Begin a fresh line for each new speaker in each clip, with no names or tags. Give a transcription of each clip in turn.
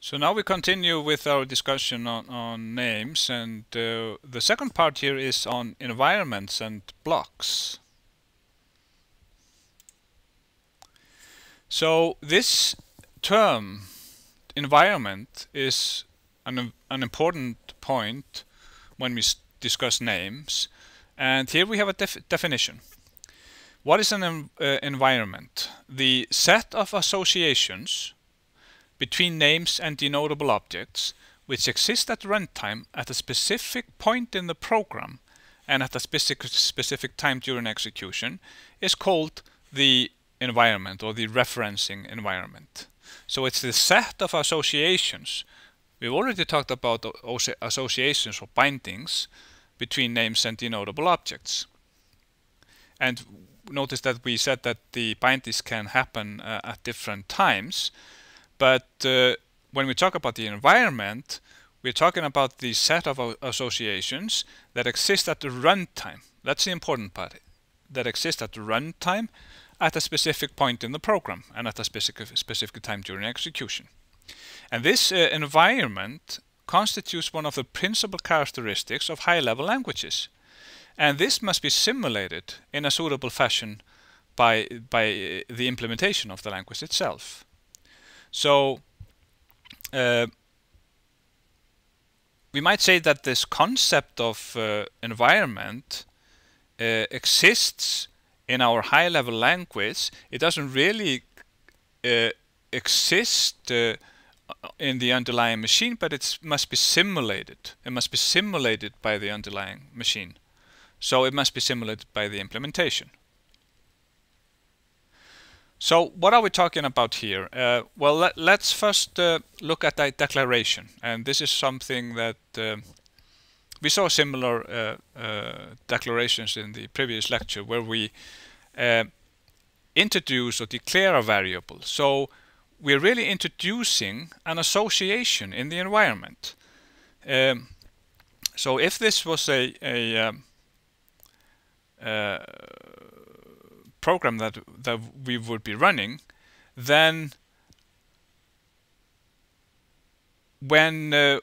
So now we continue with our discussion on, on names and uh, the second part here is on environments and blocks. So this term environment is an, an important point when we discuss names and here we have a def definition. What is an uh, environment? The set of associations between names and denotable objects which exist at runtime at a specific point in the program and at a specific, specific time during execution is called the environment or the referencing environment. So it's the set of associations. We've already talked about associations or bindings between names and denotable objects. And notice that we said that the bindings can happen uh, at different times. But uh, when we talk about the environment, we're talking about the set of associations that exist at the runtime. That's the important part. That exist at the runtime at a specific point in the program and at a specific, specific time during execution. And this uh, environment constitutes one of the principal characteristics of high-level languages. And this must be simulated in a suitable fashion by, by uh, the implementation of the language itself. So uh, we might say that this concept of uh, environment uh, exists in our high-level language. It doesn't really uh, exist uh, in the underlying machine, but it must be simulated. It must be simulated by the underlying machine. So it must be simulated by the implementation. So what are we talking about here? Uh, well, let, us first uh, look at the declaration. And this is something that uh, we saw similar uh, uh, declarations in the previous lecture where we uh, introduce or declare a variable. So we're really introducing an association in the environment. Um, so if this was a, a um, program that that we would be running, then when uh,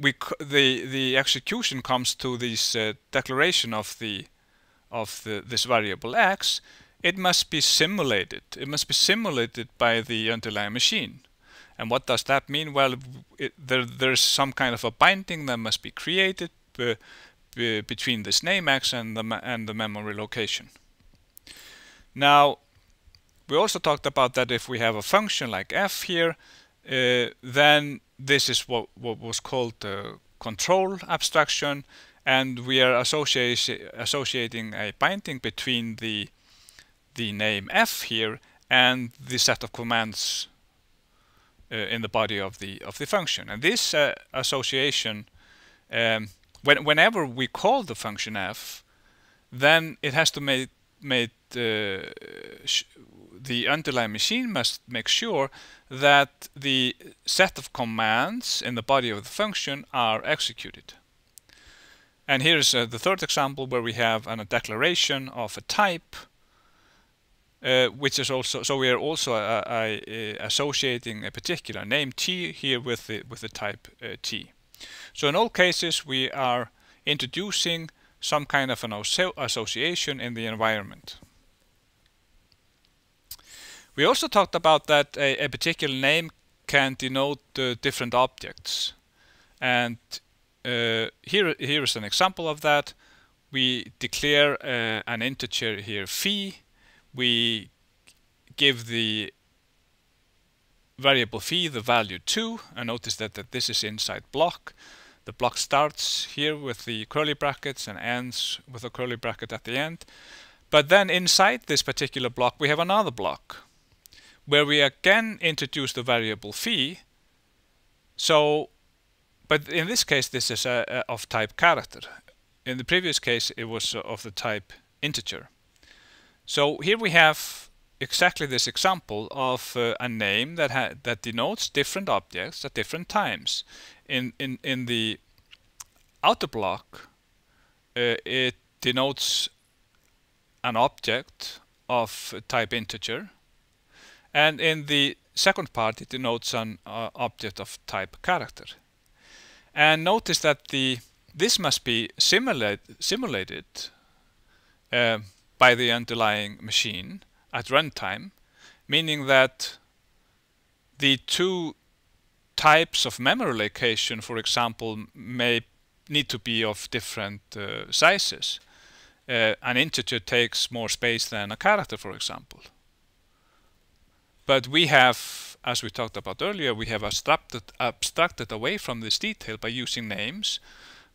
we the the execution comes to this uh, declaration of the of the, this variable x, it must be simulated. It must be simulated by the underlying machine. And what does that mean? Well, it, there, there's some kind of a binding that must be created uh, between this name x and the, and the memory location. Now, we also talked about that if we have a function like f here, uh, then this is what, what was called the control abstraction, and we are associati associating a binding between the the name f here and the set of commands uh, in the body of the of the function. And this uh, association, um, when, whenever we call the function f, then it has to make made the underlying machine must make sure that the set of commands in the body of the function are executed. And here's uh, the third example where we have an, a declaration of a type uh, which is also so we are also uh, uh, associating a particular name t here with the with the type uh, t. So in all cases we are introducing some kind of an association in the environment. We also talked about that a, a particular name can denote uh, different objects. And uh, here, here is an example of that. We declare uh, an integer here phi. We give the variable phi the value 2 and notice that, that this is inside block. The block starts here with the curly brackets and ends with a curly bracket at the end. But then inside this particular block we have another block where we again introduce the variable phi. So, but in this case this is a, a of type character. In the previous case it was of the type integer. So here we have exactly this example of uh, a name that that denotes different objects at different times in, in, in the outer block, uh, it denotes an object of type integer. And in the second part, it denotes an uh, object of type character. And notice that the this must be simulate, simulated uh, by the underlying machine at runtime, meaning that the two types of memory location, for example, may need to be of different uh, sizes. Uh, an integer takes more space than a character, for example. But we have, as we talked about earlier, we have abstracted, abstracted away from this detail by using names,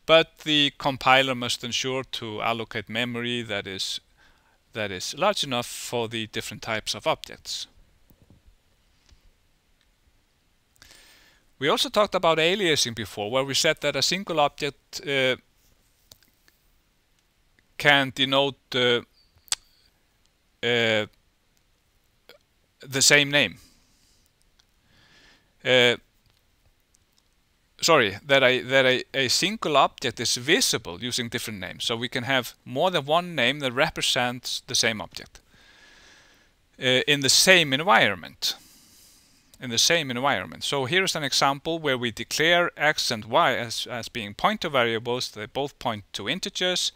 but the compiler must ensure to allocate memory that is that is large enough for the different types of objects. We also talked about aliasing before, where we said that a single object uh, can denote uh, uh, the same name. Uh, sorry, that, a, that single object is visible using different names. So we can have more than one name that represents the same object uh, in the same environment in the same environment. So here's an example where we declare x and y as, as being pointer variables. They both point to integers.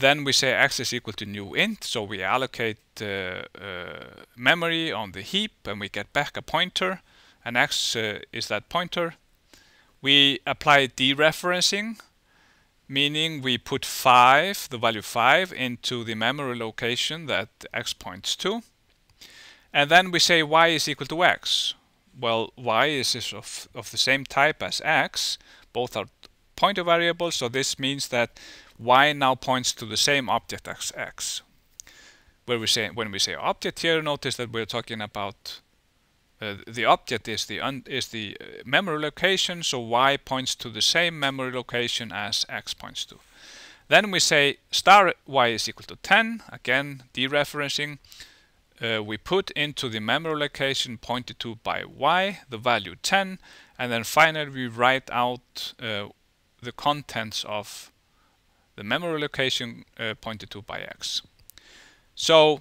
Then we say x is equal to new int, so we allocate uh, memory on the heap and we get back a pointer, and x uh, is that pointer. We apply dereferencing, meaning we put 5, the value 5, into the memory location that x points to. And then we say y is equal to x well, y is of, of the same type as x. Both are pointer variables, so this means that y now points to the same object as x. Where we say when we say object here, notice that we're talking about uh, the object is the is the uh, memory location, so y points to the same memory location as x points to. Then we say star y is equal to 10, again dereferencing uh, we put into the memory location pointed to by y the value 10 and then finally we write out uh, the contents of the memory location uh, pointed to by x. So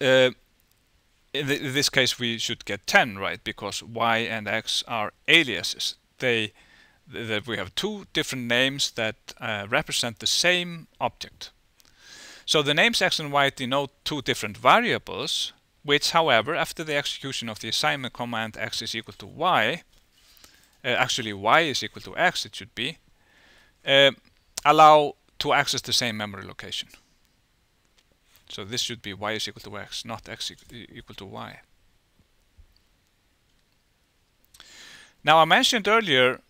uh, in, th in, this case we should get 10 right because y and x are aliases. They that we have two different names that uh, represent the same object. So the names x and y denote two different variables, which however, after the execution of the assignment command x is equal to y, uh, actually y is equal to x it should be, uh, allow to access the same memory location. So this should be y is equal to x, not x equal to y. Now I mentioned earlier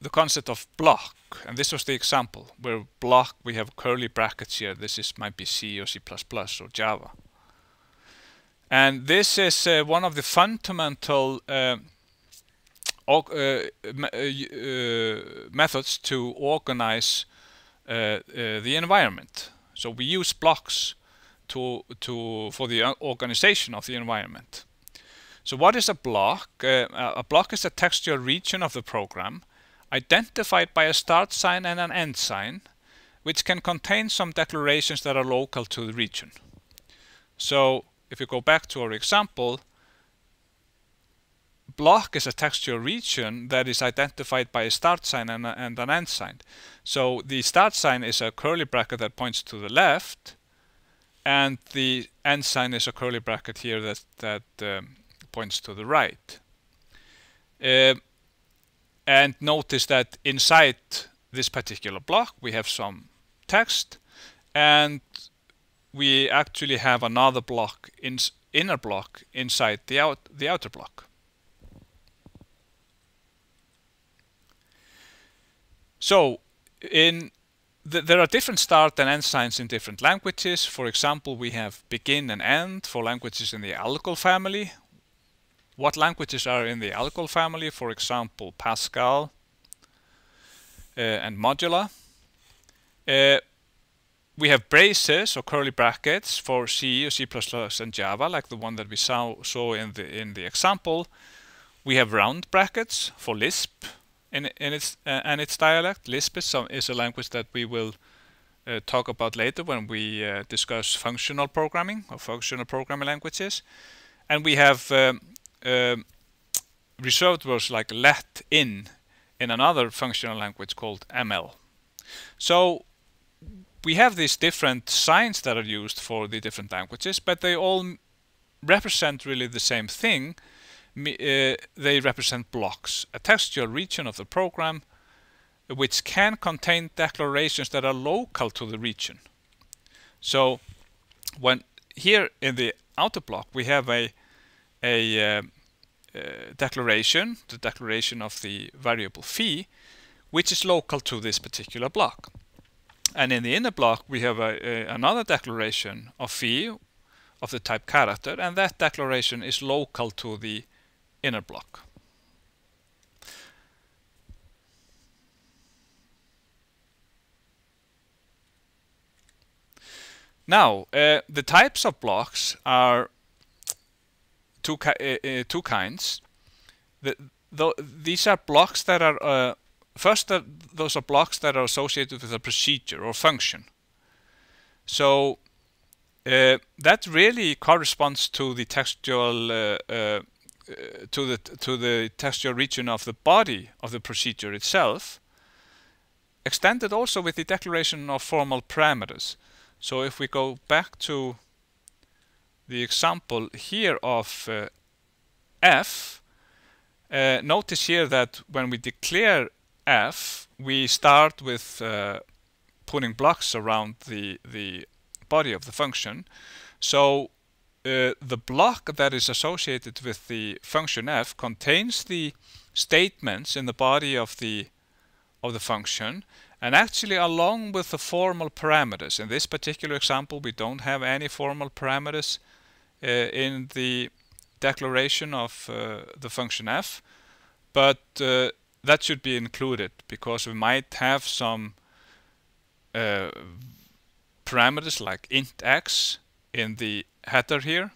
the concept of block and this was the example where block we have curly brackets here this is might be C or C++ or Java and this is uh, one of the fundamental uh, uh, uh, uh, methods to organize the environment. So we use blocks to to for the organization of the environment. So what is a block? A block is a textual region of the program identified by a start sign and an end sign, which can contain some declarations that are local to the region. So if you go back to our example, block is a textual region that is identified by a start sign and, a, and, an end sign. So the start sign is a curly bracket that points to the left, and the end sign is a curly bracket here that, that um, points to the right. Uh, and notice that inside this particular block we have some text and we actually have another block in inner block inside the out the outer block. So in th there are different start and end signs in different languages. For example, we have begin and end for languages in the ALGOL family, what languages are in the ALGOL family, for example, Pascal uh, and Modula. Uh, we have braces or curly brackets for C or C++ and Java, like the one that we saw, saw in the in the example. We have round brackets for Lisp in, its uh, and its dialect. Lisp is, some, is a language that we will uh, talk about later when we uh, discuss functional programming or functional programming languages. And we have um, um, reserved words like let in in another functional language called ML. So we have these different signs that are used for the different languages, but they all represent really the same thing. Uh, they represent blocks, a textual region of the program which can contain declarations that are local to the region. So when here in the outer block we have a a uh, uh, declaration, the declaration of the variable phi, which is local to this particular block. And in the inner block, we have a, a, another declaration of phi of the type character, and that declaration is local to the inner block. Now, uh, the types of blocks are two, uh, uh, two kinds. The, the, these are blocks that are uh, first, uh, those are blocks that are associated with a procedure or function. So uh, that really corresponds to the textual uh, to the to the textual region of the body of the procedure itself. Extended also with the declaration of formal parameters. So if we go back to the example here of uh, f, uh, notice here that when we declare f, we start with uh, putting blocks around the, the body of the function. So uh, the block that is associated with the function f contains the statements in the body of the of the function and actually along with the formal parameters. In this particular example we don't have any formal parameters uh, in the declaration of uh, the function f but uh, that should be included because we might have some uh, parameters like int x in the header here.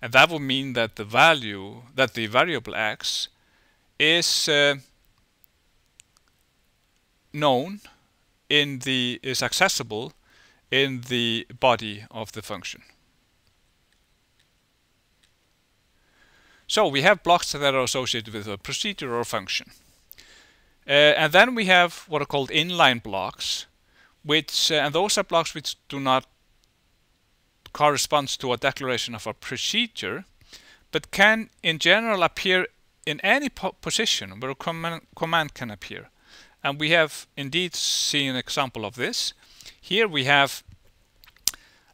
And that would mean that the value that the variable x is uh, known in the is accessible in the body of the function. So we have blocks that are associated with a procedure or function. Uh, and then we have what are called inline blocks, which uh, and those are blocks which do not correspond to a declaration of a procedure, but can in general appear in any po position where a command, command can appear. And we have indeed seen an example of this. Here we have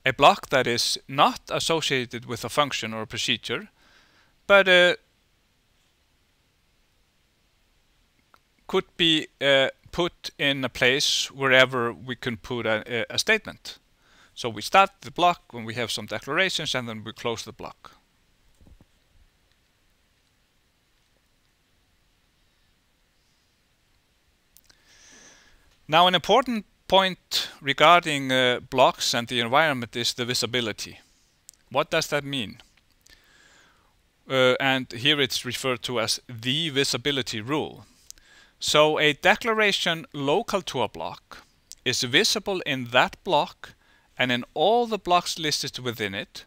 a block that is not associated with a function or a procedure, but uh, could be uh, put in a place wherever we can put a, a, statement. So we start the block when we have some declarations and then we close the block. Now an important point regarding uh, blocks and the environment is the visibility. What does that mean? Uh, and here it's referred to as the visibility rule. So a declaration local to a block is visible in that block and in all the blocks listed within it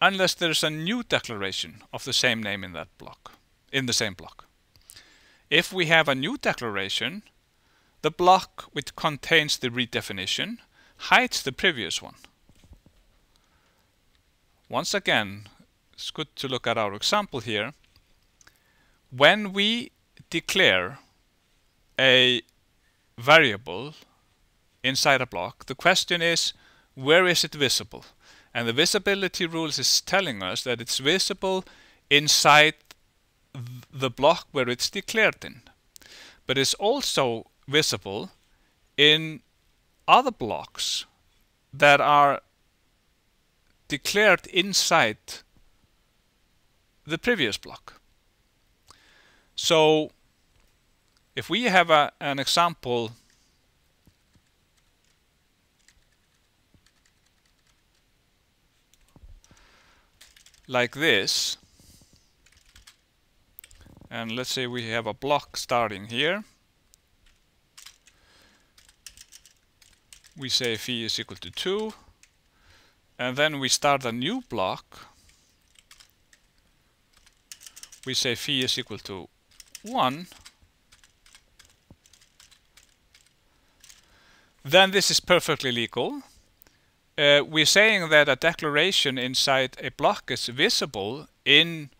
unless there is a new declaration of the same name in that block, in the same block. If we have a new declaration, the block which contains the redefinition hides the previous one. Once again, it's good to look at our example here. When we declare a variable inside a block, the question is where is it visible? And the visibility rules is telling us that it's visible inside the block where it's declared in. But it's also visible in other blocks that are declared inside the previous block. So if we have a, an example like this, and let's say we have a block starting here, we say phi is equal to 2 and then we start a new block. We say phi is equal to 1 then this is perfectly legal uh, we're saying that a declaration inside a block is visible in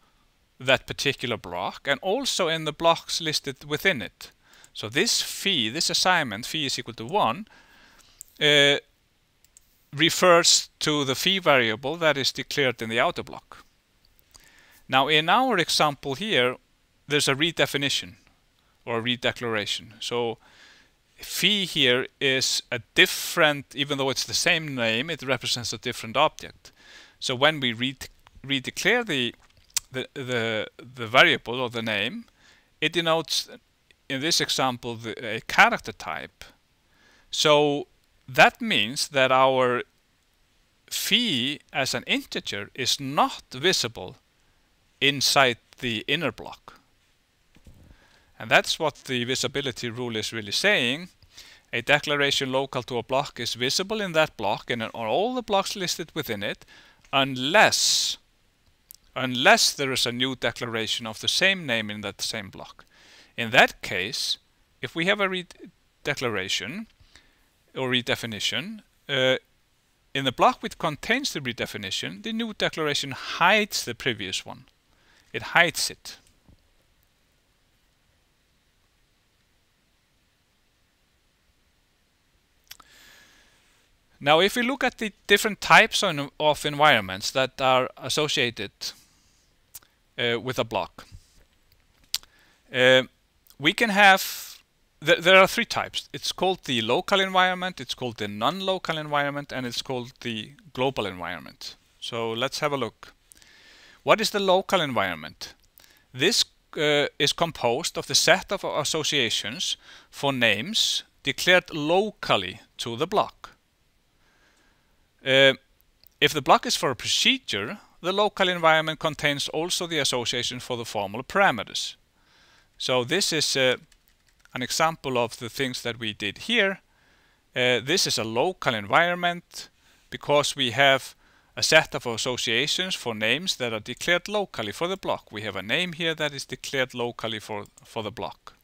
that particular block and also in the blocks listed within it. So this phi, this assignment, phi is equal to 1, uh, refers to the phi variable that is declared in the outer block. Now in our example here, there's a redefinition or redeclaration. So phi here is a different, even though it's the same name, it represents a different object. So when we redeclare the, the, the, the variable or the name, it denotes, in this example, the, a character type. So that means that our phi as an integer is not visible inside the inner block. And that's what the visibility rule is really saying. A declaration local to a block is visible in that block and on all the blocks listed within it unless unless there is a new declaration of the same name in that same block. In that case, if we have a declaration or redefinition, uh, in the block which contains the redefinition, the new declaration hides the previous one. It hides it. Now, if we look at the different types of environments that are associated uh, with a block, uh, we can have, th there are three types. It's called the local environment, it's called the non-local environment, and it's called the global environment. So let's have a look. What is the local environment? This uh, is composed of the set of associations for names declared locally to the block. Uh, if the block is for a procedure, the local environment contains also the association for the formal parameters. So this is uh, an example of the things that we did here. Uh, this is a local environment because we have a set of associations for names that are declared locally for the block. We have a name here that is declared locally for, for the block.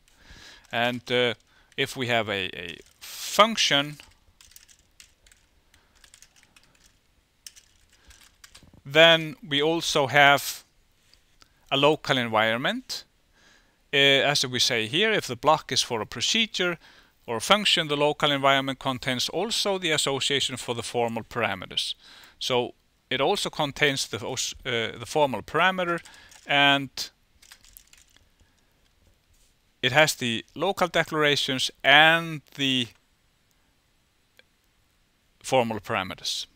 And uh, if we have a, a function Then we also have a local environment. Uh, as we say here, if the block is for a procedure or a function, the local environment contains also the association for the formal parameters. So it also contains the, uh, the formal parameter and it has the local declarations and the formal parameters.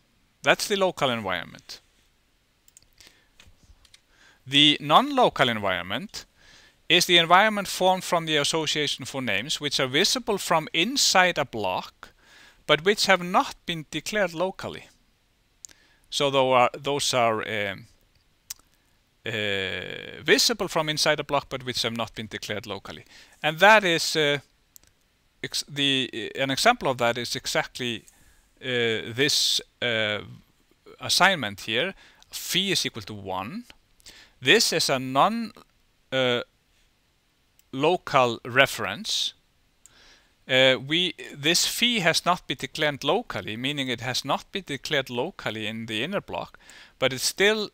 That's the local environment. The non-local environment is the environment formed from the association for names which are visible from inside a block but which have not been declared locally. So those are um, uh, visible from inside a block but which have not been declared locally. And that is uh, the an example of that is exactly uh, this uh, assignment here. Phi is equal to 1 this is a non-local uh, reference. Uh, we this phi has not been declared locally, meaning it has not been declared locally in the inner block, but it's still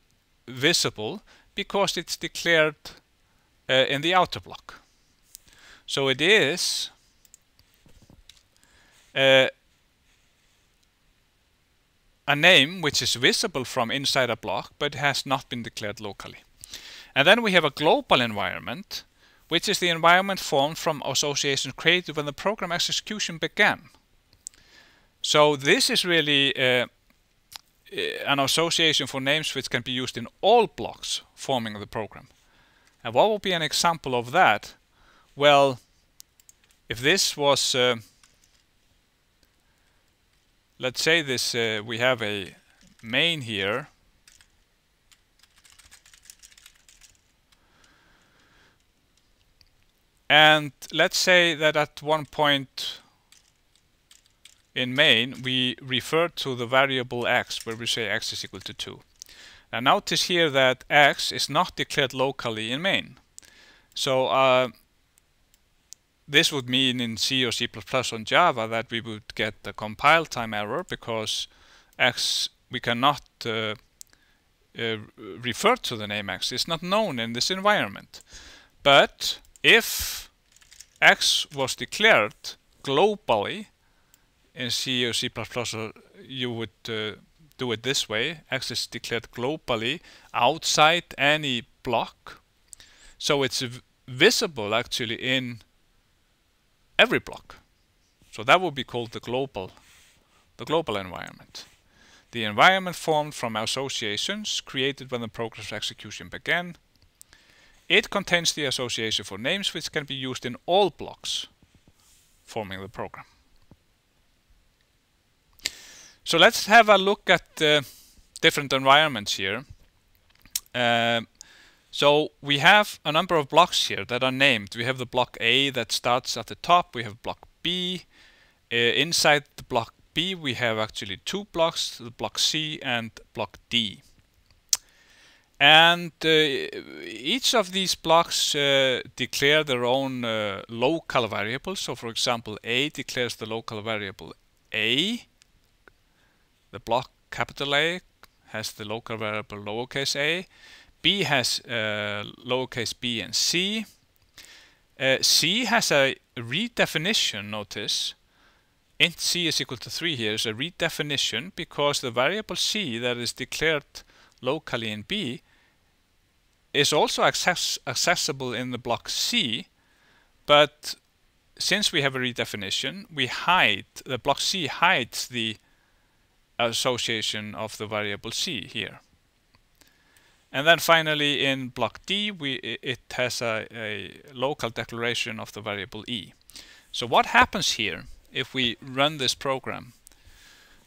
visible because it's declared uh, in the outer block. So it is uh, a name which is visible from inside a block but has not been declared locally. And then we have a global environment, which is the environment formed from associations created when the program execution began. So this is really uh, uh, an association for names which can be used in all blocks forming the program. And what would be an example of that? Well, if this was, uh, let's say this, uh, we have a main here And let's say that at one point in main, we refer to the variable x, where we say x is equal to 2. Now notice here that x is not declared locally in main. So uh, this would mean in C or C++ on Java that we would get a compile time error because x we cannot uh, uh, refer to the name x. It's not known in this environment. But if x was declared globally in C or C++, you would uh, do it this way. X is declared globally outside any block. So it's visible actually in every block. So that would be called the global, the global environment. The environment formed from associations created when the program's execution began. It contains the association for names which can be used in all blocks forming the program. So let's have a look at uh, different environments here. Uh, so we have a number of blocks here that are named. We have the block A that starts at the top. We have block B. Uh, inside the block B we have actually two blocks, the block C and block D. And uh, each of these blocks uh, declare their own uh, local variables. So for example, A declares the local variable A the block capital A has the local variable lowercase a. B has uh, lowercase b and c. Uh, c has a redefinition, notice. int c is equal to 3 here is a redefinition because the variable c that is declared locally in B is also access accessible in the block C, but since we have a redefinition, we hide, the block C hides the association of the variable c here. And then finally in block D, we, it has a, a local declaration of the variable e. So what happens here if we run this program?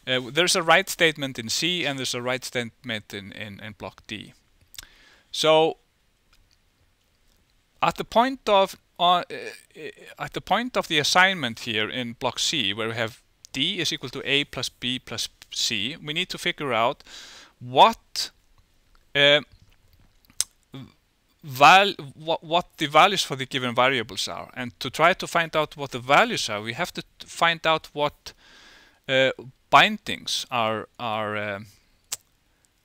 Uh, there's a write statement in C and there's a write statement in, in, in block D. So at the point of uh, at the point of the assignment here in block C, where we have D is equal to A plus B plus C, we need to figure out what uh, val what, what the values for the given variables are. And to try to find out what the values are, we have to find out what uh, bindings are are uh,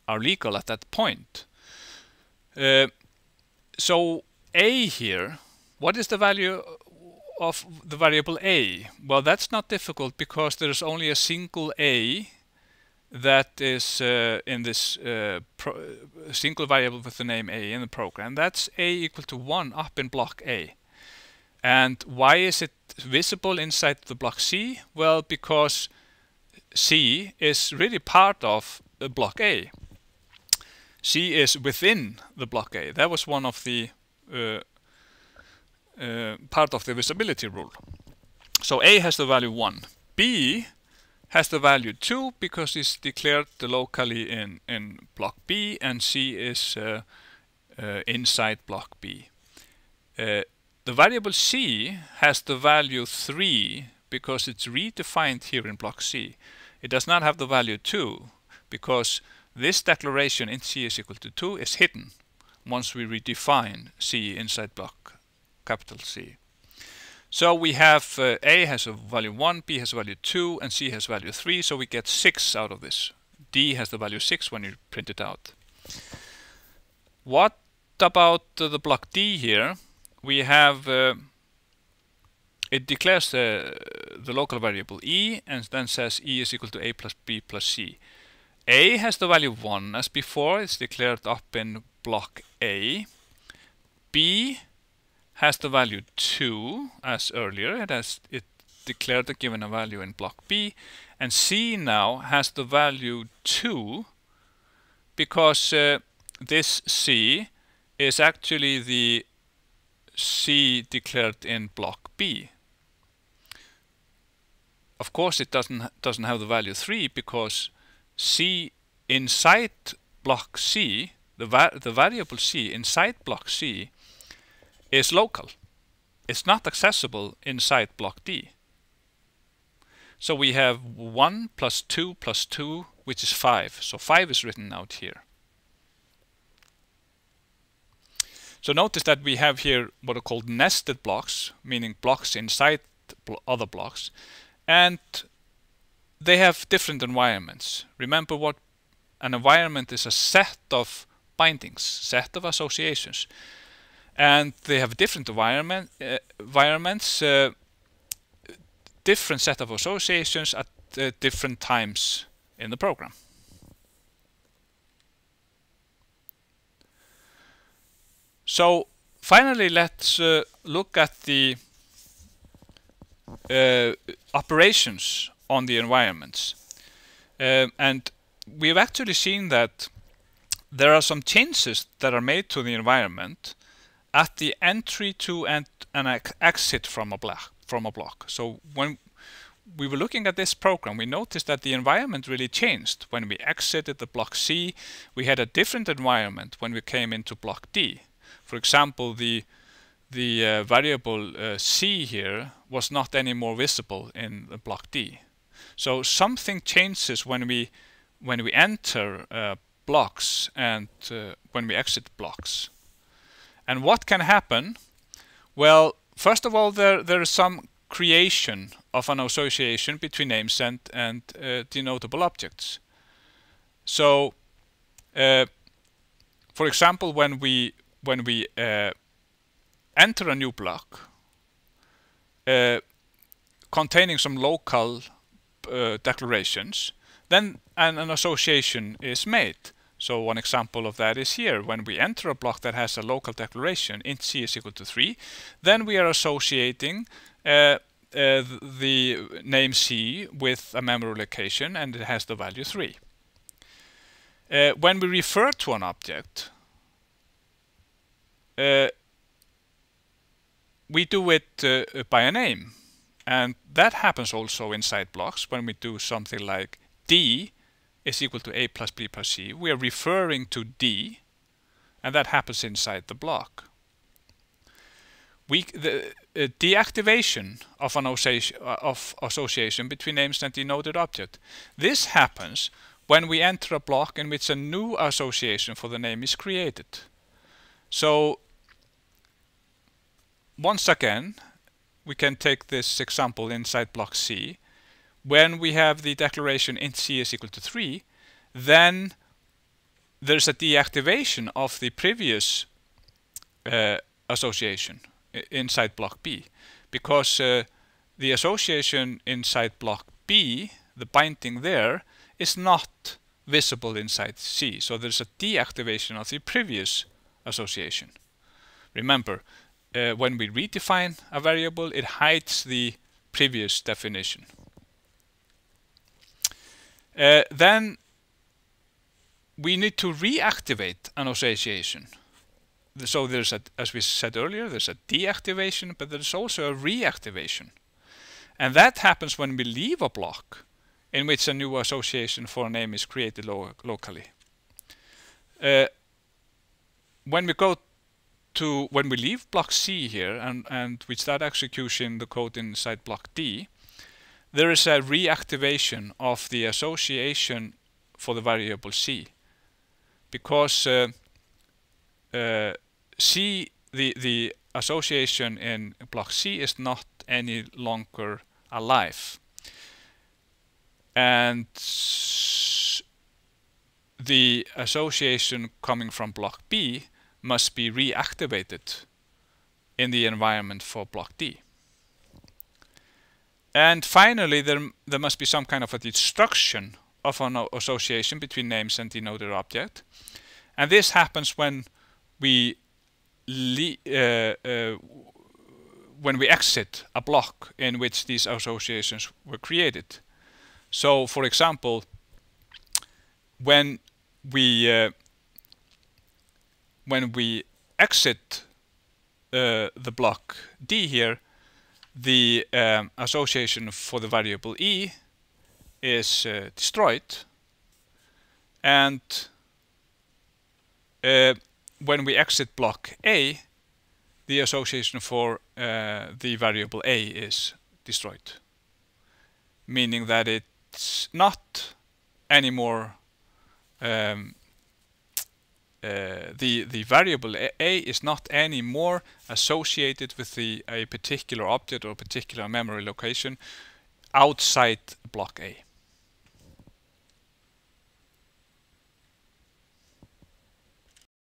are legal at that point. Uh, so A here, what is the value of the variable A? Well, that's not difficult because there's only a single A that is uh, in this uh, single variable with the name a in the program. That's a equal to 1 up in block A. And why is it visible inside the block C? Well, because C is really part of block A. C is within the block A. That was one of the uh, uh part of the visibility rule. So A has the value 1. B has the value 2 because it's declared locally in, in block B and C is uh, uh, inside block B. Uh, the variable C has the value 3 because it's redefined here in block C. It does not have the value 2 because this declaration in C is equal to 2 is hidden once we redefine C inside block capital C. So we have uh, A has a value 1, B has a value 2, and C has value 3, so we get 6 out of this. D has the value 6 when you print it out. What about uh, the block D here? We have, uh, it declares the, the local variable E, and then says E is equal to A plus B plus C. A has the value 1 as before, it's declared up in block A. B has the value 2 as earlier. It has it declared the given a value in block B. And C now has the value 2 because uh, this C is actually the C declared in block B. Of course it doesn't doesn't have the value 3 because C inside block C, the, va the variable C inside block C is local. It's not accessible inside block D. So we have 1 plus 2 plus 2, which is 5. So 5 is written out here. So notice that we have here what are called nested blocks, meaning blocks inside other blocks. And they have different environments. Remember what an environment is a set of bindings, set of associations. And they have different environment, uh, environments, uh, different set of associations at uh, different times in the program. So finally, let's uh, look at the uh, operations on the environments. Um, and we've actually seen that there are some changes that are made to the environment at the entry to and an exit from a block. From a block. So when we were looking at this program, we noticed that the environment really changed. When we exited the block C, we had a different environment when we came into block D. For example, the the uh, variable uh, C here was not any more visible in block D. So something changes when we when we enter uh, blocks and uh, when we exit blocks. And what can happen? Well, first of all, there there is some creation of an association between names and and uh, denotable objects. So, uh, for example, when we when we uh, enter a new block uh, containing some local uh, declarations, then an, an, association is made. So one example of that is here. When we enter a block that has a local declaration, int c is equal to 3, then we are associating uh, uh, the name c with a memory location and it has the value 3. Uh, when we refer to an object, uh, we do it uh, by a name. And that happens also inside blocks when we do something like d is equal to a plus b plus c. We are referring to d, and that happens inside the block. We, the uh, deactivation of an uh, of association between names and denoted object. This happens when we enter a block in which a new association for the name is created. So once again, we can take this example inside block C. When we have the declaration int c is equal to 3, then there's a deactivation of the previous uh, association inside block B because uh, the association inside block B, the binding there, is not visible inside C. So there's a deactivation of the previous association. Remember, uh, when we redefine a variable, it hides the previous definition. Uh, then we need to reactivate an association. So there's a, as we said earlier, there's a deactivation, but there's also a reactivation. And that happens when we leave a block in which a new association for a name is created lo locally. Uh, when we go to when we leave block C here and, and we start execution the code inside block D, there is a reactivation of the association for the variable C. Because uh, uh, C the the association in block C is not any longer alive. And the association coming from block B must be reactivated in the environment for block D. And finally, there, there must be some kind of a destruction of an association between names and denoted object. And this happens when we uh, uh, when we exit a block in which these associations were created. So, for example, when we uh, when we exit uh, the block D here, the um, association for the variable e is uh, destroyed. And uh, when we exit block A the association for uh, the variable a is destroyed. Meaning that it's not anymore um, uh, the the variable a is not anymore associated with the a particular object or particular memory location outside block A.